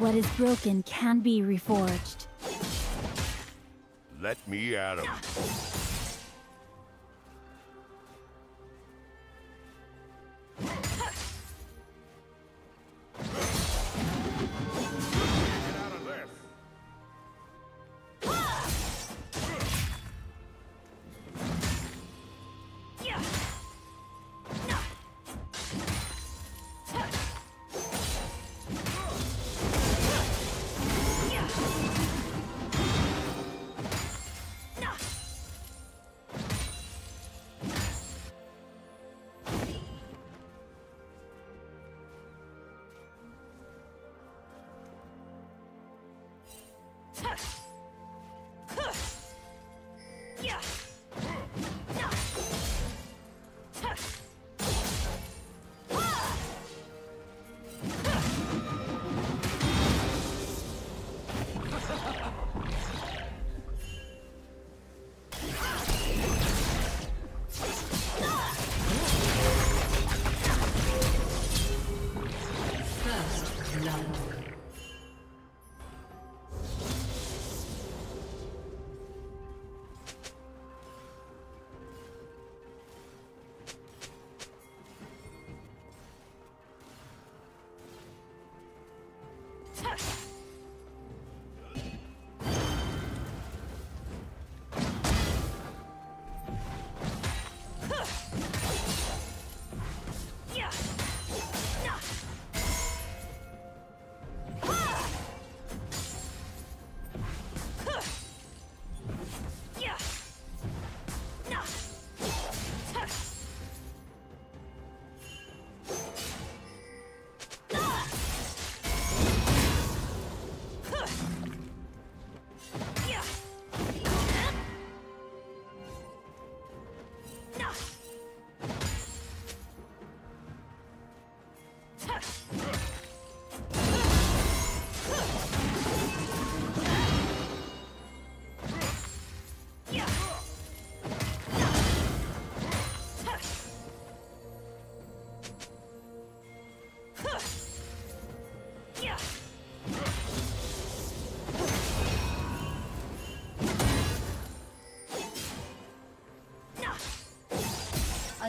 What is broken can be reforged. Let me at him.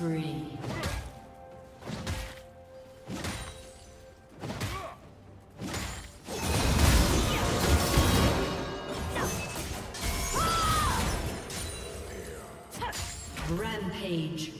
Spree. Rampage.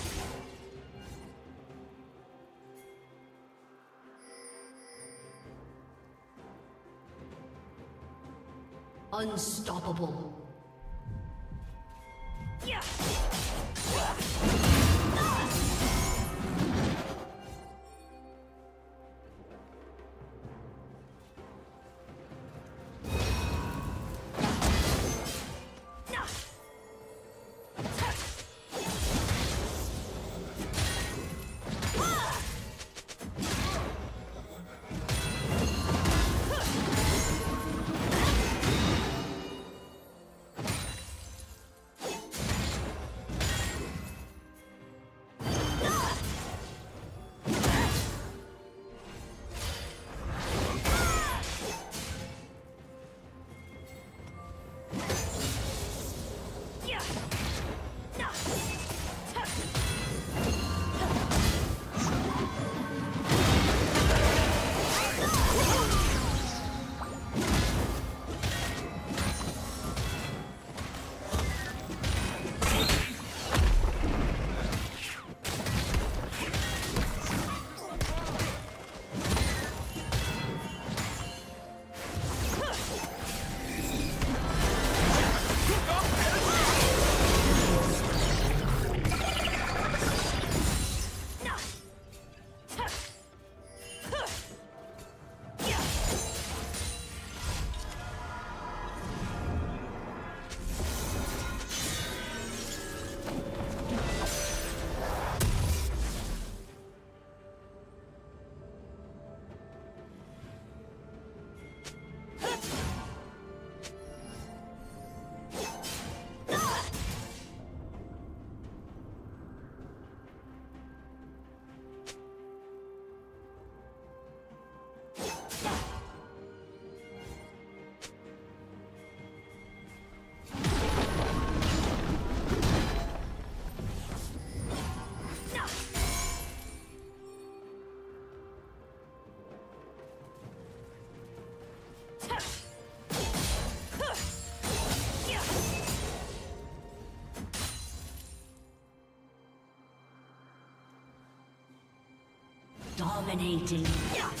Unstoppable. Dominating.